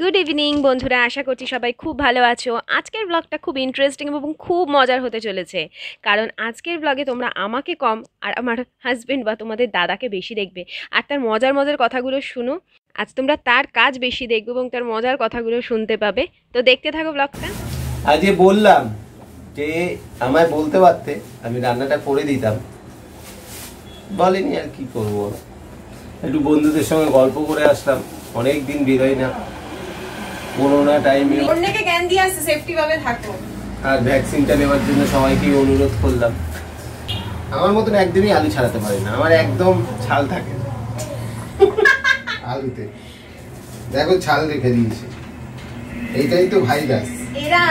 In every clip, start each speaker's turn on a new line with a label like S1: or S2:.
S1: Good evening বন্ধুরা, আশা করছি সবাই খুব ভালো আছো। আজকের ব্লগটা খুব ইন্টারেস্টিং এবং খুব মজার হতে চলেছে। কারণ আজকের ব্লগে তোমরা আমাকে কম আর আমার হাজব্যান্ড বা তোমাদের দাদাকে বেশি দেখবে। আর তার মজার মজার কথাগুলো শুনো। আজ তোমরা তার কাজ বেশি দেখবে এবং তার মজার কথাগুলো শুনতে পাবে। তো দেখতে থাকো ব্লগটা
S2: আজকে বললাম যে আমায় বলতে পারতে, আমি রান্নাটা করে দিতাম। বলেনি আর কি করব। একটু বন্ধুদের সঙ্গে গল্প করে আসলাম। অনেক দিন বেরোই না। করোনা টাইমে
S3: অন্যকে জ্ঞান দিয়ে আসছে সেফটি ভাবে থাকো।
S2: আর ভ্যাকসিনটা নেওয়ার জন্য সবাইকে অনুরোধ করলাম। আমার মতন একদমই আলু ছাড়াতে পারি না। আমার একদম ছাল থাকে। আলুতে। দেখো ছাল রেখে দিয়েছে। এইটাই তো ভাইরাস
S3: এরা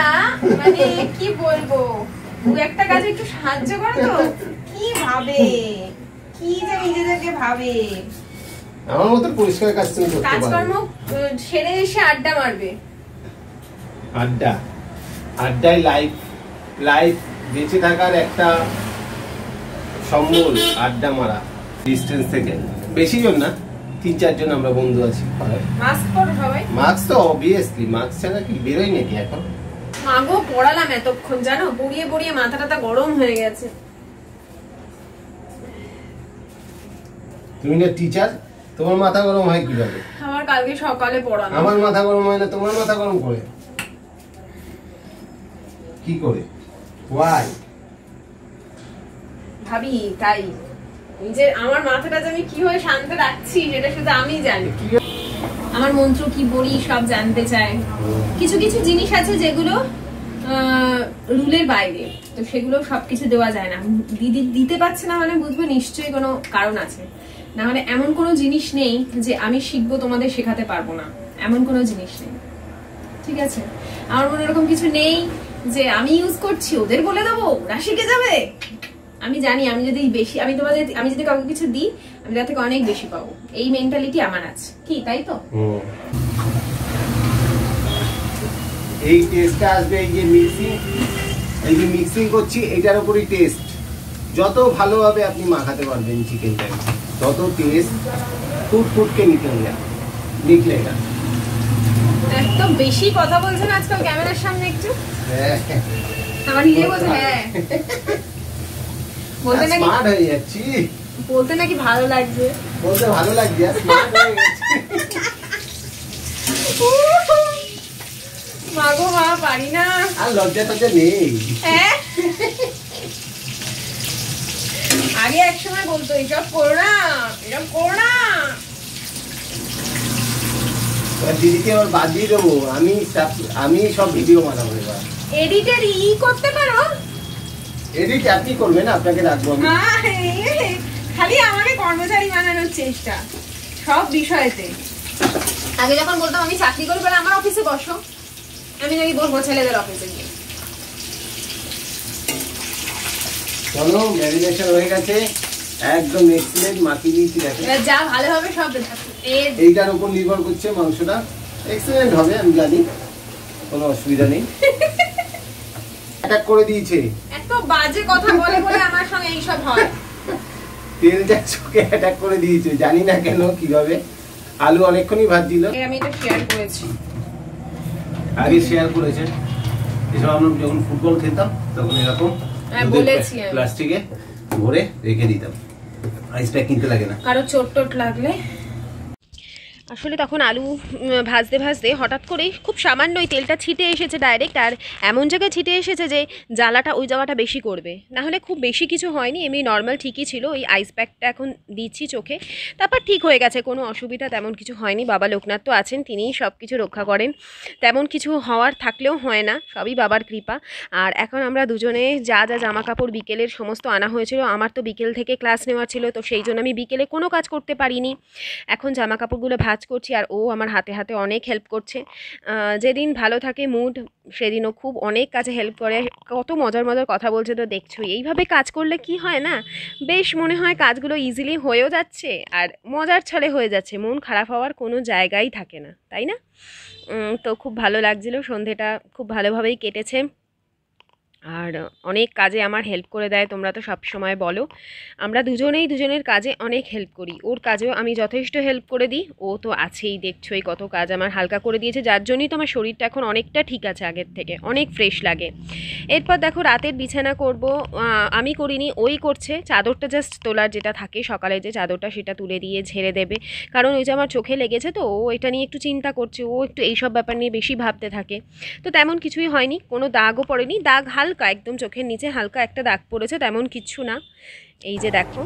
S3: মানে কি বলব? দু একটা কাজে একটু সাহায্য করে তো। কি ভাবে? কি যে নিজেদেরকে ভাবে?
S2: আমার মতন পরিষ্কার কাজ তুমি করতে পারো।
S3: কাজকর্ম সেরে এসে আড্ডা মারবে।
S2: আড্ডা। আড্ডায় লাইফ লাইফ বেঁচে থাকার একটা সম্বল আড্ডা মারা। ডিস্টেন্স থেকে। বেশি জন না তিন চারজন আমরা বন্ধু আছি।
S3: মাস্ক পরো সবাই।
S2: মাস্ক তো অবভিয়াসলি মাস্ক ছাড়া কি বেরোই নাকি এখন?
S3: মাগো পড়ালাম এতক্ষণ জানো? পড়িয়ে পড়িয়ে মাথা টাথা গরম হয়ে গেছে।
S2: তুমি না টিচার তোমার মাথা গরম হয় কীভাবে?
S3: আমার কালকে সকালে পড়ানো
S2: আমার মাথা গরম হয় না তোমার মাথা গরম করে। কি করে? ওয়াই
S3: ভাবি তাই। নিজের আমার মাথাটা যে আমি কীভাবে শান্ত রাখছি সেটা শুধু আমি জানি। আমার মন্ত্র কি বলি সব জানতে চায়। কিছু কিছু জিনিস আছে যেগুলো রুলের বাইরে। তো সেগুলো সবকিছু দেওয়া যায় না। দিদি দিতে পারছে না মানে বুঝব নিশ্চয়ই কোনো কারণ আছে। না মানে এমন কোনো জিনিস নেই যে আমি শিখব তোমাদের শেখাতে পারব না। এমন কোনো জিনিস নেই। ঠিক আছে? আমার মনে এরকম কিছু নেই যে আমি ইউজ করছি, ওদের বলে দেবো, ওরা শিখে যাবে। আমি জানি, আমি যদি বেশি, আমি তোমাদের, আমি যদি কাউকে কিছু দিই, আমি তার থেকে অনেক বেশি পাবো। এই মেন্টালিটি আমার আছে। কি, তাই তো?
S2: এই টেস্টটা আসবে, এই যে মিক্সিং এই যে মিক্সিং করছি, এটার উপরই টেস্ট যত ভালোভাবে আপনি মাখাতে পারবেন চিকেনটাকে তত টেস্ট ফুট ফুটকে নিতে হবে নিকলে এটা
S3: এত বেশি কথা বলছেন আজকাল ক্যামেরার সামনে একটু
S2: হ্যাঁ
S3: আমার নিজে বলছে হ্যাঁ বলতে নাকি
S2: স্মার্ট হয়ে যাচ্ছি
S3: বলতে নাকি ভালো লাগছে
S2: বলতে ভালো লাগছে স্মার্ট হয়ে গেছি
S3: মাগো মা পারি না
S2: আর লজ্জা টজ্জা নেই
S3: আগে এক সময় বলতো এসব করো না এসব করো না
S2: এবার দিদিকে আবার বাজিয়ে দেবো। আমি আমি সব ভিডিও বানাবো এবার।
S3: এডিটের ই করতে পারো?
S2: এডিট আপনি করবেন আপনাকে রাখব আমি।
S3: খালি আমাকে কর্মচারী বানানোর চেষ্টা সব বিষয়েতে। আগে যখন বলতাম আমি চাকরি করি বলে আমার অফিসে বসো। আমি নাকি বসবো ছেলেদের অফিসে গিয়ে।
S2: চলো ম্যারিনেশন হয়ে গেছে। একদম এক্সিলেন্ট মাখিয়ে দিয়েছি দেখেন।
S3: যা ভালো হবে সব
S2: এইটার উপর নির্ভর করছে মাংসটা। এক্সিলেন্ট হবে আমি জানি কোনো অসুবিধা নেই। অ্যাটাক করে দিয়েছে।
S3: এত বাজে কথা বলে বলে আমার সঙ্গে এইসব হয়।
S2: তেলটা চোখে অ্যাটাক করে দিয়েছে জানি না কেন কীভাবে। আলু অনেকক্ষণই ভাত
S3: এই আমি এটা শেয়ার করেছি।
S2: আগে শেয়ার করেছে। এসব আমরা যখন ফুটবল খেলতাম তখন এরকম
S3: হ্যাঁ।
S2: প্লাস্টিকে ভরে রেখে দিতাম। আইস প্যাক কিনতে লাগে না।
S3: কারও চোট টোট লাগলে
S1: আসলে তখন আলু ভাজতে ভাজতে হঠাৎ করেই খুব সামান্যই তেলটা ছিটে এসেছে ডাইরেক্ট আর এমন জায়গায় ছিটে এসেছে যে জ্বালাটা ওই জায়গাটা বেশি করবে। না হলে খুব বেশি কিছু হয়নি, এমনি নর্মাল ঠিকই ছিল, ওই আইস প্যাকটা এখন দিচ্ছি চোখে। তারপর ঠিক হয়ে গেছে, কোনো অসুবিধা তেমন কিছু হয়নি। বাবা লোকনাথ তো আছেন, তিনিই সব কিছু রক্ষা করেন। তেমন কিছু হওয়ার থাকলেও হয় না, সবই বাবার কৃপা। আর এখন আমরা দুজনে যা যা জামা কাপড় বিকেলের সমস্ত আনা হয়েছিল, আমার তো বিকেল থেকে ক্লাস নেওয়ার ছিল, তো সেই জন্য আমি বিকেলে কোনো কাজ করতে পারিনি। এখন জামা কাপড়গুলো ভাজ করছি আর ও আমার হাতে হাতে অনেক হেল্প করছে। যেদিন ভালো থাকে মুড সেদিনও খুব অনেক কাজে হেল্প করে। কত মজার মজার কথা বলছে তো দেখছোই। এইভাবে কাজ করলে কি হয় না? বেশ মনে হয় কাজগুলো ইজিলি হয়েও যাচ্ছে আর মজার ছলে হয়ে যাচ্ছে। মন খারাপ হওয়ার কোনো জায়গাই থাকে না, তাই না? তো খুব ভালো লাগছিল। সন্ধেটা খুব ভালোভাবেই কেটেছে। আর অনেক কাজে আমার হেল্প করে দেয়, তোমরা তো সব সময় বলো। আমরা দুজনেই দুজনের কাজে অনেক হেল্প করি। ওর কাজেও আমি যথেষ্ট হেল্প করে দিই। ও তো আছেই দেখছোই কত কাজ আমার হালকা করে দিয়েছে। যার জন্যই তো আমার শরীরটা এখন অনেকটা ঠিক আছে আগের থেকে, অনেক ফ্রেশ লাগে। এরপর দেখো রাতের বিছানা করব। আমি করিনি, ওই করছে। চাদরটা জাস্ট তোলার যেটা থাকে, সকালে যে চাদরটা সেটা তুলে দিয়ে ঝেড়ে দেবে। কারণ ওই যে আমার চোখে লেগেছে তো, ও এটা নিয়ে একটু চিন্তা করছে। ও একটু এইসব ব্যাপার নিয়ে বেশি ভাবতে থাকে। তো তেমন কিছুই হয়নি, কোনো দাগও পড়েনি। দাগ হালকা, একদম চোখের নিচে হালকা একটা দাগ পড়েছে, তেমন কিছু না। এই যে দেখো।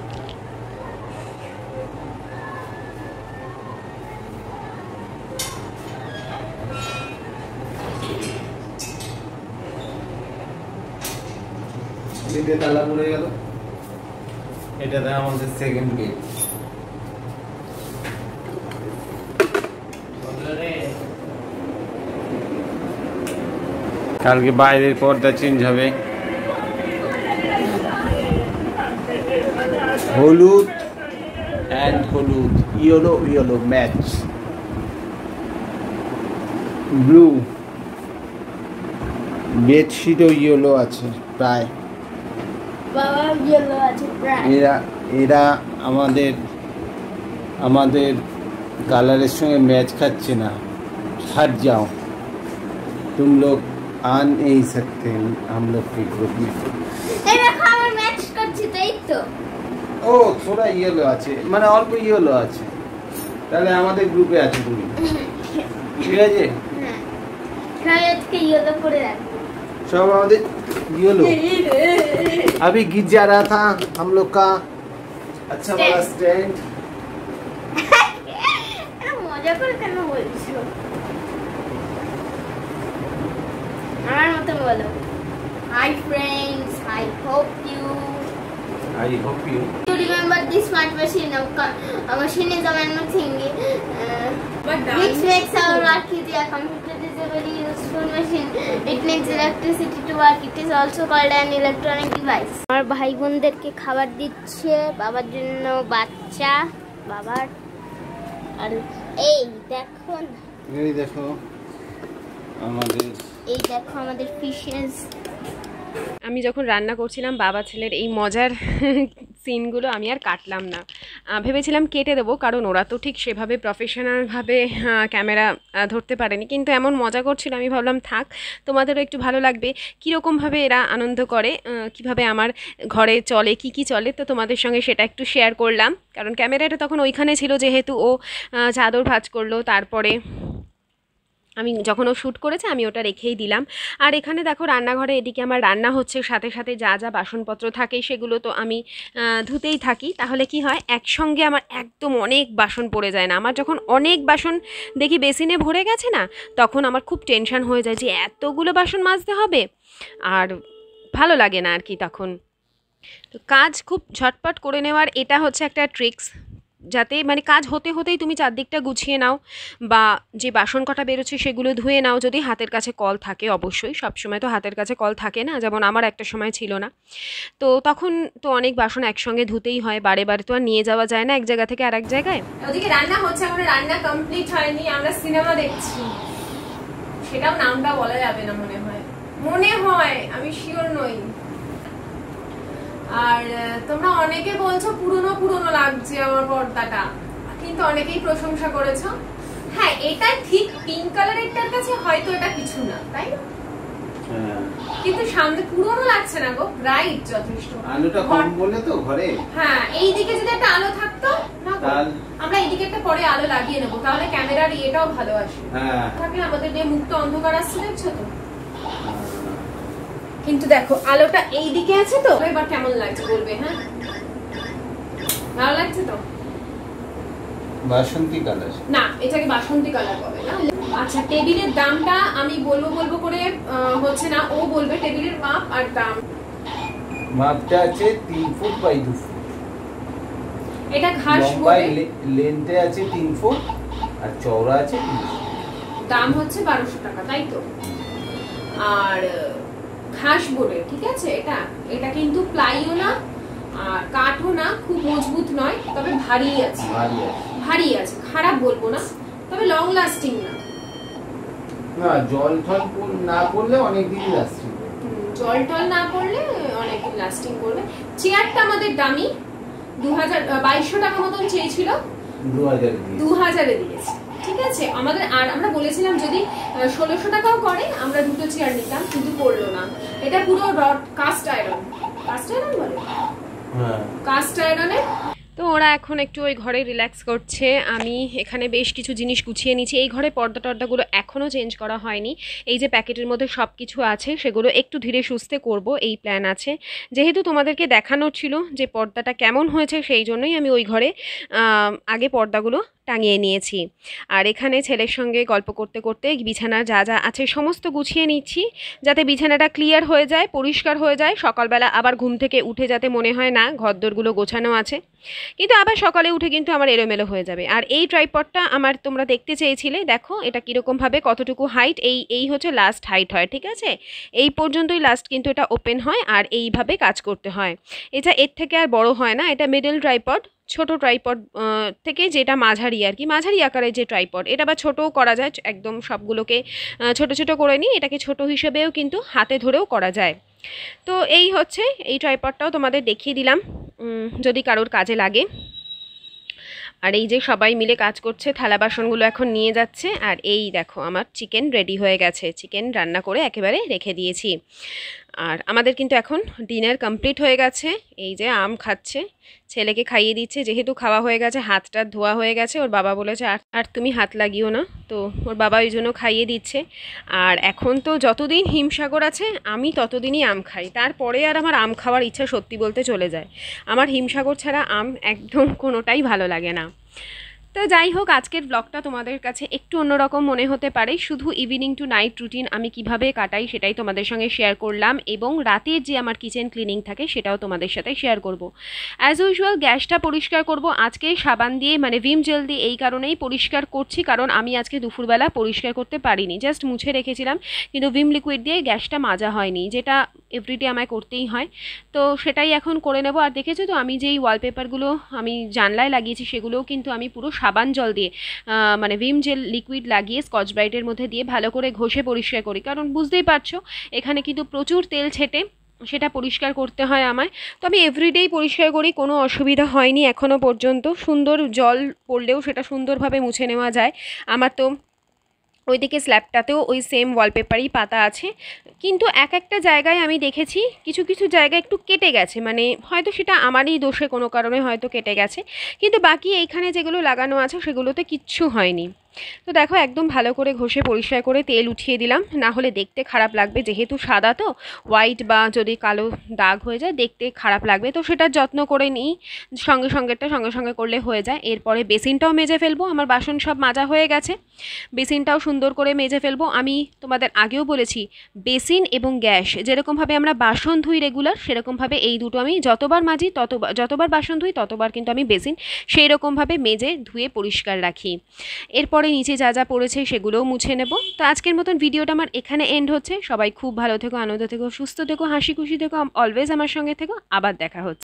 S2: এটাতে আমাদের সেকেন্ড গেট কালকে বাইরের পর্দা চেঞ্জ হবে। হলুদ অ্যান্ড হলুদ ইয়েলো ইয়েলো ম্যাচ ব্লু বেডশিটও ইয়েলো আছে প্রায়। এরা এরা আমাদের আমাদের কালারের সঙ্গে ম্যাচ খাচ্ছে না। হাট যাও। তুম লোক आ नहीं सकते हम लोग के ग्रुप में
S4: এই দেখো আমার ম্যাচ করছি তাই তো
S2: ও থোড়া ইয়েলো আছে মানে অল্প ইয়েলো আছে তাহলে আমাদের গ্রুপে আছে তুমি ঠিক আছে
S4: হ্যাঁ সবাই আজকে ইয়েলো করে রাখবো
S2: सब আমাদের येलो अभी गिर जा रहा था हम लोग का अच्छा वाला स्टैंड
S4: এটা মজা করে কেন বলছো আমার মতন বলো hi friends I hope you
S2: I hope you
S4: to remember this smart machine of co- a machine is a manual thing uh, which makes our work easier computer is a very useful machine it needs electricity to work it is also called an electronic device আমার ভাই বোনদেরকে খাবার দিচ্ছে বাবার জন্য বাচ্চা বাবার আর এই দেখো না,
S2: এই দেখো আমাদের
S4: এই দেখো আমাদের ফিশেস
S1: আমি যখন রান্না করছিলাম বাবা ছেলের এই মজার সিনগুলো আমি আর কাটলাম না। ভেবেছিলাম কেটে দেবো, কারণ ওরা তো ঠিক সেভাবে প্রফেশনালভাবে ক্যামেরা ধরতে পারেনি। কিন্তু এমন মজা করছিল, আমি ভাবলাম থাক, তোমাদেরও একটু ভালো লাগবে। কীরকমভাবে এরা আনন্দ করে কীভাবে আমার ঘরে চলে, কি কি চলে, তো তোমাদের সঙ্গে সেটা একটু শেয়ার করলাম। কারণ ক্যামেরাটা তখন ওইখানে ছিল, যেহেতু ও চাদর ভাজ করল, তারপরে আমি যখন ও শ্যুট করেছে, আমি ওটা রেখেই দিলাম। আর এখানে দেখো রান্নাঘরে এদিকে আমার রান্না হচ্ছে, সাথে সাথে যা যা বাসনপত্র থাকে সেগুলো তো আমি ধুতেই থাকি। তাহলে কি হয়, একসঙ্গে আমার একদম অনেক বাসন পড়ে যায় না। আমার যখন অনেক বাসন দেখি বেসিনে ভরে গেছে না, তখন আমার খুব টেনশন হয়ে যায় যে এতগুলো বাসন মাজতে হবে। আর ভালো লাগে না আর কি তখন। তো কাজ খুব ঝটপট করে নেওয়ার এটা হচ্ছে একটা ট্রিক্স। যাতে মানে কাজ হতে হতেই তুমি চারদিকটা গুছিয়ে নাও বা যে বাসন কটা বেরোচ্ছে সেগুলো ধুয়ে নাও যদি হাতের কাছে কল থাকে অবশ্যই। সব সময় তো হাতের কাছে কল থাকে না, যেমন আমার একটা সময় ছিল না। তো তখন তো অনেক বাসন একসঙ্গে ধুতেই হয়, বারে বারে তো আর নিয়ে যাওয়া যায় না এক জায়গা থেকে আর এক জায়গায়।
S3: ওদিকে রান্না হচ্ছে এখন রান্না কমপ্লিট হয়নি, আমরা সিনেমা দেখছি। সেটাও নামটা বলা যাবে না মনে হয়। মনে হয়, আমি শিওর নই। আর তোমরা অনেকে বলছো পুরনো পুরনো লাগছে আমার পর্দাটা। কিন্তু অনেকেই প্রশংসা করেছ। হ্যাঁ এটা ঠিক পিঙ্ক কালারেরটার কাছে হয়তো এটা কিছু না তাই না?
S2: হ্যাঁ,
S3: কিন্তু সামনে পুরনো লাগছে না গো ব্রাইট যথেষ্ট।
S2: আলুটা কম বলে তো ঘরে।
S3: হ্যাঁ এই দিকে যদি একটা আলো থাকতো না আমরা এইদিকে একটা পরে আলো লাগিয়ে নেব তাহলে ক্যামেরার ইয়েটাও ভালো আসে
S2: হ্যাঁ।
S3: থাকলে আমাদের যে মুখটা অন্ধকার আসছে দেখছ তো? কিন্তু দেখো আলোটা এই দিকে আছে তো এবার কেমন লাগছে বলবে হ্যাঁ? ভালো লাগছে তো?
S2: বাসন্তী কালার।
S3: না এটাকে বাসন্তী কালার বলে না? আচ্ছা টেবিলের দামটা আমি বলব বলব করে হচ্ছে না ও বলবে টেবিলের মাপ আর দাম।
S2: মাপটা আছে তিন ফুট বাই দু ফুট।
S3: এটা ঘাস
S2: লম্বায়
S3: বলে
S2: লেন্থে আছে ফুট আর চওড়া আছে
S3: দাম হচ্ছে বারোশো টাকা তাই তো? আর ঘাস বলে ঠিক আছে? এটা এটা কিন্তু প্লাইও না আর কাঠও না খুব মজবুত নয় তবে ভারী আছে।
S2: ভারী আছে।
S3: খারাপ বলব না তবে লং লাস্টিং না।
S2: না জল না পড়লে অনেক দিন লাস্টিং
S3: জল টল না পড়লে অনেকদিন লাস্টিং করবে। চেয়ারটা আমাদের দামি দু হাজার বাইশশো টাকা মতন চেয়েছিল।
S2: দু হাজারে
S3: দিয়েছে ঠিক আছে? আমাদের আর আমরা বলেছিলাম যদি ষোলোশো টাকাও করে আমরা দুটো চেয়ার নিতাম কিন্তু করল না। এটা পুরো rod cast iron cast iron বলে
S2: হ্যাঁ।
S3: কাস্ট আয়রনের
S1: তো ওরা এখন একটু ওই ঘরে রিল্যাক্স করছে। আমি এখানে বেশ কিছু জিনিস গুছিয়ে নিচ্ছি এই ঘরে পর্দা টর্দাগুলো এখনও চেঞ্জ করা হয়নি। এই যে প্যাকেটের মধ্যে সব কিছু আছে, সেগুলো একটু ধীরে সুস্থে করব, এই প্ল্যান আছে। যেহেতু তোমাদেরকে দেখানোর ছিল যে পর্দাটা কেমন হয়েছে, সেই জন্যই আমি ওই ঘরে আগে পর্দাগুলো টাঙিয়ে নিয়েছি। আর এখানে ছেলের সঙ্গে গল্প করতে করতে বিছানার যা যা আছে সমস্ত গুছিয়ে নিচ্ছি, যাতে বিছানাটা ক্লিয়ার হয়ে যায়, পরিষ্কার হয়ে যায়। সকালবেলা আবার ঘুম থেকে উঠে যাতে মনে হয় না, ঘরদোরগুলো গোছানো আছে। কিন্তু আবার সকালে উঠে কিন্তু আমার এলোমেলো হয়ে যাবে। আর এই ট্রাইপডটা আমার তোমরা দেখতে চেয়েছিলে, দেখো এটা কীরকমভাবে কতটুকু হাইট এই এই হচ্ছে লাস্ট হাইট হয়, ঠিক আছে? এই পর্যন্তই লাস্ট কিন্তু এটা ওপেন হয় আর এইভাবে কাজ করতে হয়। এটা এর থেকে আর বড় হয় না, এটা মিডল ট্রাইপড ছোট ট্রাইপড থেকে যেটা মাঝারি আর কি, মাঝারি আকারের যে ট্রাইপড এটা বা ছোটও করা যায়, একদম সবগুলোকে ছোট ছোট করে নিই এটাকে ছোট হিসেবেও কিন্তু হাতে ধরেও করা যায়। তো এই হচ্ছে, এই ট্রাইপডটাও তোমাদের দেখিয়ে দিলাম যদি কারোর কাজে লাগে। আর এই যে সবাই মিলে কাজ করছে, থালা বাসনগুলো এখন নিয়ে যাচ্ছে, আর এই দেখো আমার চিকেন রেডি হয়ে গেছে। চিকেন রান্না করে একেবারে রেখে দিয়েছি। আর আমাদের কিন্তু এখন ডিনার কমপ্লিট হয়ে গেছে। এই যে আম খাচ্ছে ছেলেকে খাইয়ে দিচ্ছে, যেহেতু খাওয়া হয়ে গেছে, হাতটা ধোয়া হয়ে গেছে, ওর বাবা বলেছে, আর আর তুমি হাত লাগিও না। তো ওর বাবা ওই জন্য খাইয়ে দিচ্ছে। আর এখন তো যতদিন হিমসাগর আছে, আমি ততদিনই আম খাই। তারপরে আর আমার আম খাওয়ার ইচ্ছা সত্যি বলতে চলে যায়। আমার হিমসাগর ছাড়া আম একদম কোনোটাই ভালো লাগে না। তো যাই হোক, আজকের ব্লগটা তোমাদের কাছে একটু অন্যরকম মনে হতে পারে। শুধু ইভিনিং টু নাইট রুটিন আমি কীভাবে কাটাই সেটাই তোমাদের সঙ্গে শেয়ার করলাম এবং রাতের যে আমার কিচেন ক্লিনিং থাকে সেটাও তোমাদের সাথে শেয়ার করব। অ্যাজ ইউজুয়াল গ্যাসটা পরিষ্কার করব। আজকে সাবান দিয়ে মানে ভিম জেল দিয়ে এই কারণেই পরিষ্কার করছি, কারণ আমি আজকে দুপুরবেলা পরিষ্কার করতে পারিনি। জাস্ট মুছে রেখেছিলাম, কিন্তু ভিম লিকুইড দিয়ে গ্যাসটা মাজা হয়নি, যেটা এভরিডে আমায় করতেই হয়। তো সেটাই এখন করে নেব। আর দেখেছ তো, আমি যেই ওয়ালপেপারগুলো আমি জানলায় লাগিয়েছি সেগুলোও কিন্তু আমি পুরো সাবান জল দিয়ে মানে ভিম জেল লিকুইড লাগিয়ে স্কচ ব্রাইটের মধ্যে দিয়ে ভালো করে ঘষে পরিষ্কার করি। কারণ বুঝতেই পারছ, এখানে কিন্তু প্রচুর তেল ছেটে সেটা পরিষ্কার করতে হয় আমায়। তো আমি এভরিডেই পরিষ্কার করি, কোনো অসুবিধা হয়নি এখনও পর্যন্ত। সুন্দর জল পড়লেও সেটা সুন্দরভাবে মুছে নেওয়া যায়। আমার তো ওইদিকে স্ল্যাবটাতেও ওই সেম ওয়ালপেপারই পাতা আছে। কিন্তু এক একটা জায়গায় আমি দেখেছি, কিছু কিছু জায়গায় একটু কেটে গেছে। মানে হয়তো সেটা আমারই দোষে কোনো কারণে হয়তো কেটে গেছে। কিন্তু বাকি এইখানে যেগুলো লাগানো আছে, সেগুলোতে কিচ্ছু হয়নি। তো দেখো, একদম ভালো করে ঘষে পরিষ্কার করে তেল উঠিয়ে দিলাম। না হলে দেখতে খারাপ লাগবে, যেহেতু সাদা তো হোয়াইট বা যদি কালো দাগ হয়ে যায়, দেখতে খারাপ লাগবে। তো সেটার যত্ন করে নিই, সঙ্গে সঙ্গেটা সঙ্গে সঙ্গে করলে হয়ে যায়। এরপরে বেসিনটাও মেজে ফেলব, আমার বাসন সব মাজা হয়ে গেছে। বেসিনটাও সুন্দর করে মেজে ফেলব। আমি তোমাদের আগেও বলেছি, বেসিন এবং গ্যাস, যেরকমভাবে আমরা বাসন ধুই রেগুলার, সেরকমভাবে এই দুটো আমি যতবার মাজি ততবার যতবার বাসন ধুই, ততবার কিন্তু আমি বেসিন সেই রকমভাবে মেজে ধুয়ে পরিষ্কার রাখি। এরপরে নিচে যা যা পড়েছে সেগুলোও মুছে নেব। তো আজকের মতন ভিডিওটা আমার এখানে এন্ড হচ্ছে। সবাই খুব ভালো থেকো, আনন্দ থেকো, সুস্থ থেকো, হাসি খুশি থেকো অলওয়েজ আমার সঙ্গে থেকো। আবার দেখা হচ্ছে।